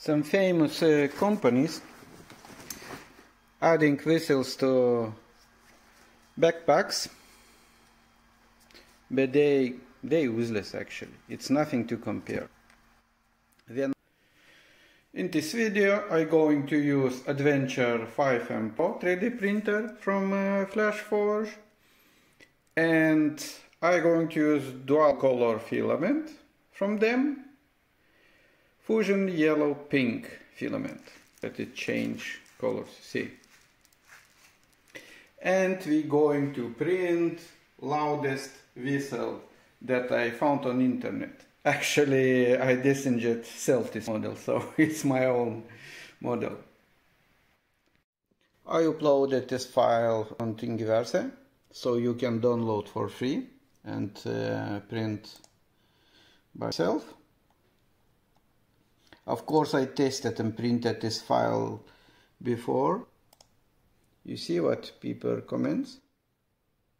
some famous uh, companies adding whistles to backpacks but they they useless actually. It's nothing to compare. Then in this video I'm going to use Adventure 5M Pro 3D printer from uh, FlashForge and I'm going to use dual color filament from them Fusion yellow pink filament. That it change colors see. And we're going to print loudest whistle that I found on internet. Actually I didn't sell this model so it's my own model. I uploaded this file on Thingiverse so you can download for free and uh, print by yourself of course I tested and printed this file before. You see what people comments.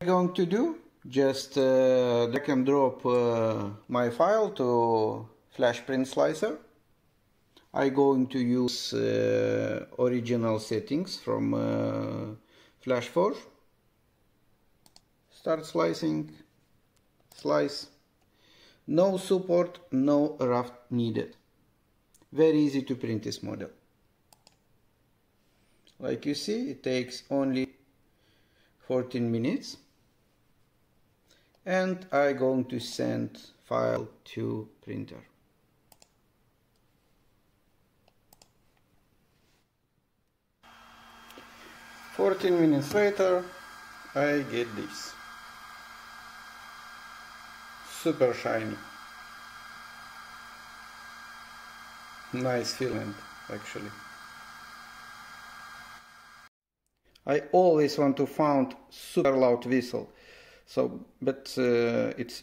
I'm going to do just uh, drag and drop uh, my file to FlashPrint Slicer. I'm going to use uh, original settings from uh, FlashForge. Start slicing, slice. No support, no raft needed. Very easy to print this model. Like you see, it takes only 14 minutes. And I'm going to send file to printer. Fourteen minutes later, I get this. Super shiny. Nice feeling actually. I always want to find super loud whistle. So but uh, it's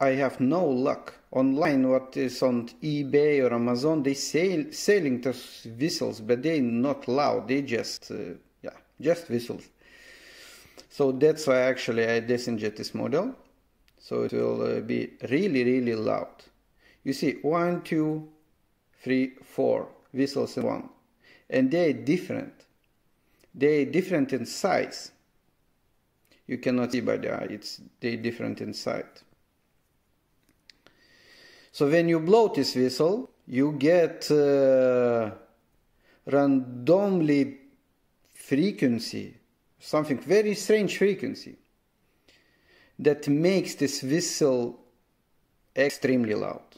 I have no luck. Online what is on eBay or Amazon they sell selling those whistles but they not loud. They just uh, yeah just whistles. So that's why actually I designed this model. So it will uh, be really really loud you see one, two, three, four whistles in one. And they're different. They're different in size. You cannot see by the eye, it's they're different in size. So when you blow this whistle, you get uh, randomly frequency, something very strange frequency that makes this whistle extremely loud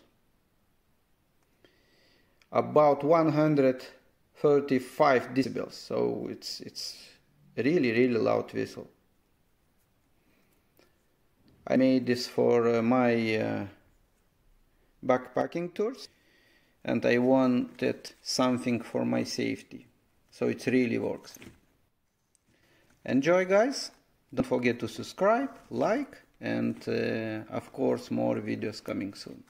about 135 decibels. So it's it's really really loud whistle. I made this for uh, my uh, backpacking tours and I wanted something for my safety. So it really works. Enjoy guys. Don't forget to subscribe like and uh, of course more videos coming soon